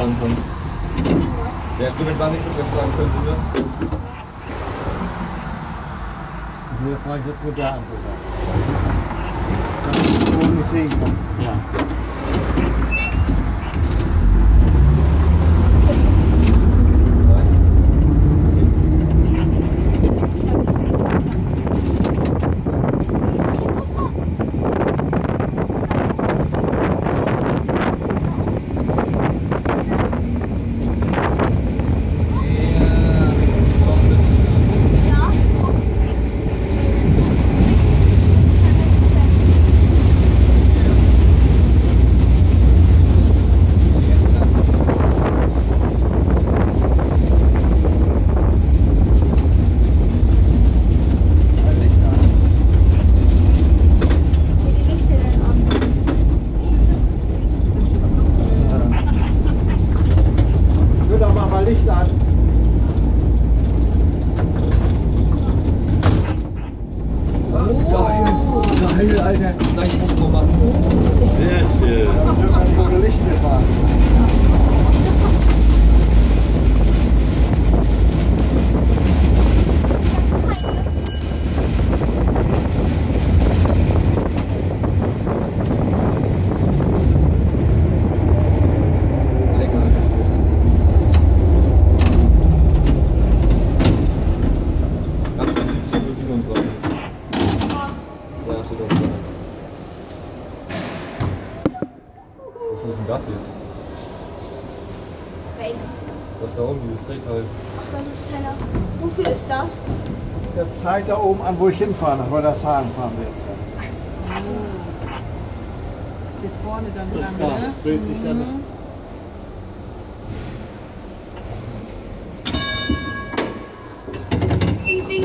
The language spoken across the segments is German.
langsam. Der Stimmen war nicht so fest sagen könnten wir. Hier fahre ich jetzt mit der Ampel. Damit ich den Boden nicht sehen kann. Ja. Mal Licht an. Geil, Alter. Gleich Foto machen. Sehr schön. Dann dürfen wir nicht ohne Licht hier fahren. Was ist denn das jetzt? Fake. Was da oben, dieses Drehteil? Ach, das ist keiner. Wofür ist das? Jetzt zeigt da oben an, wo ich hinfahre. Nach Rödershagen fahren wir jetzt. Steht vorne dann dran, Ja, ne? das dreht sich dann. Ding, ding.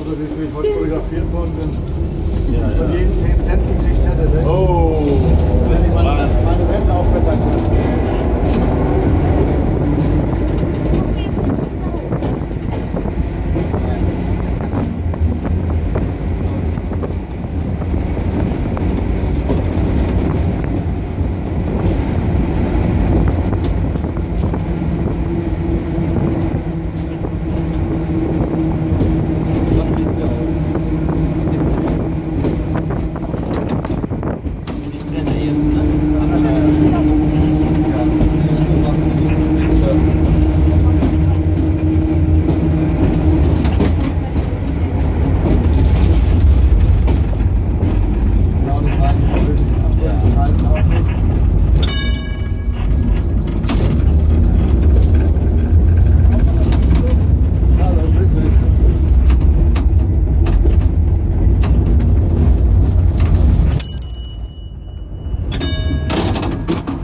Oder wie viel ich heute fotografiert worden bin. Ja, Von ja. jedem 10 Cent gekriegt hätte. Ne? Oh,